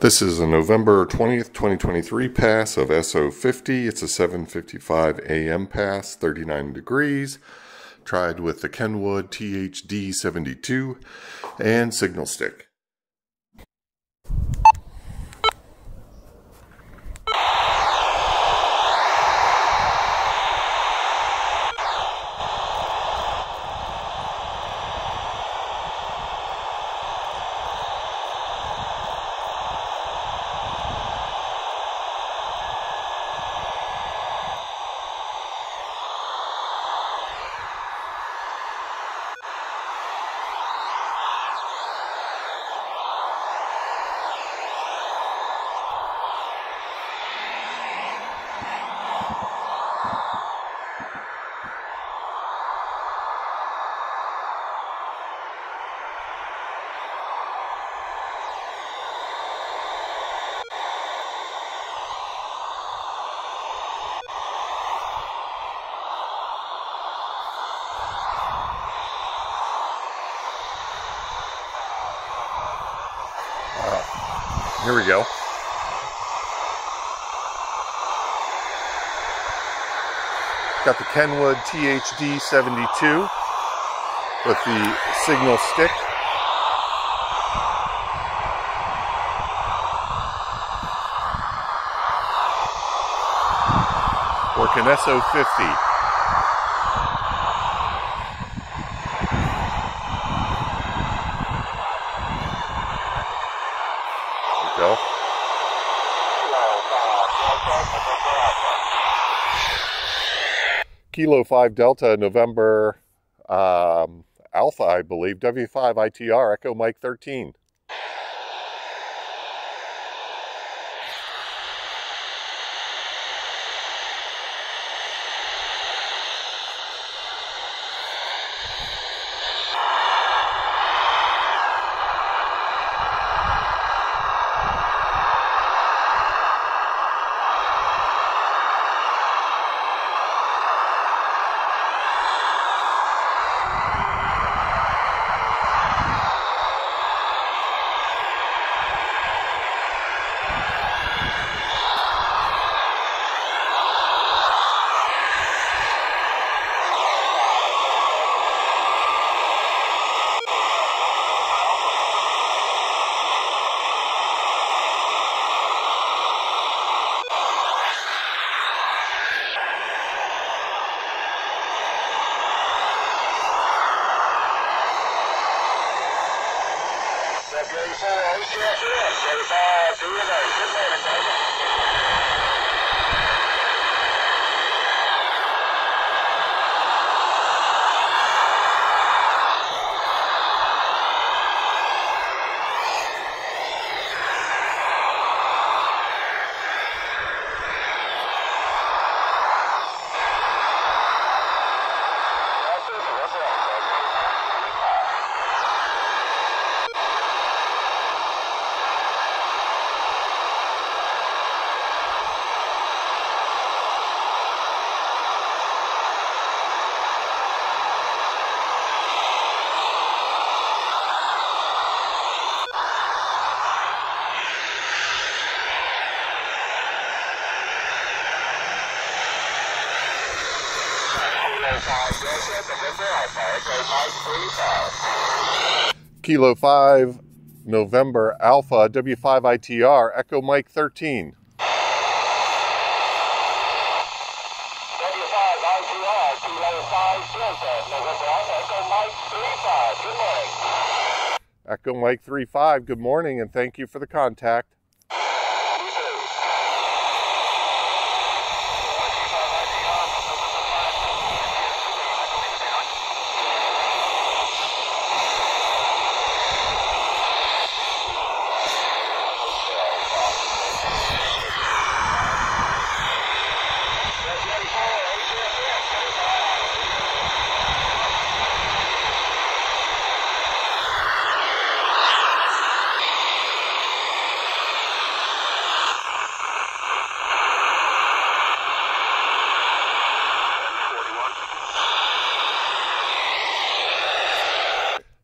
This is a November 20th, 2023 pass of SO50. It's a 7:55 a.m. pass, 39 degrees. Tried with the Kenwood THD72 and signal stick. We go. Got the Kenwood THD 72 with the signal stick. Working SO50. go. Kilo 5 Delta, November um, Alpha, I believe, W5 ITR, Echo Mike 13. 여기서오셔야할게여기서제일넓 은. Kilo 5, November Alpha, W5ITR, Echo Mike 13. Echo Mike 35, good morning and thank you for the contact.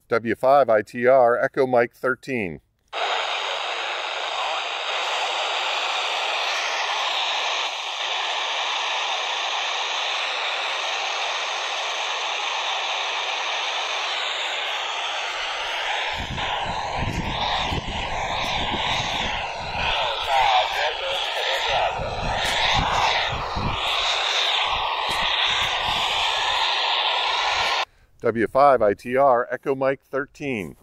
W5 ITR, Echo Mike 13. W5ITR Echo Mike 13.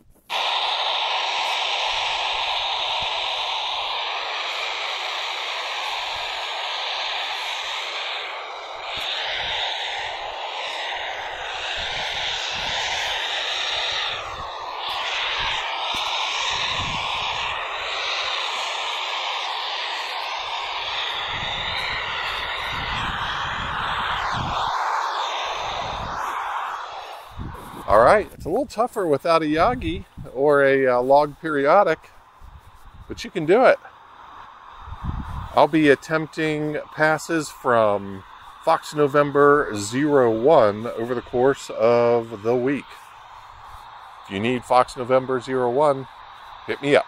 All right, it's a little tougher without a Yagi or a uh, log periodic, but you can do it. I'll be attempting passes from Fox November 01 over the course of the week. If you need Fox November 01, hit me up.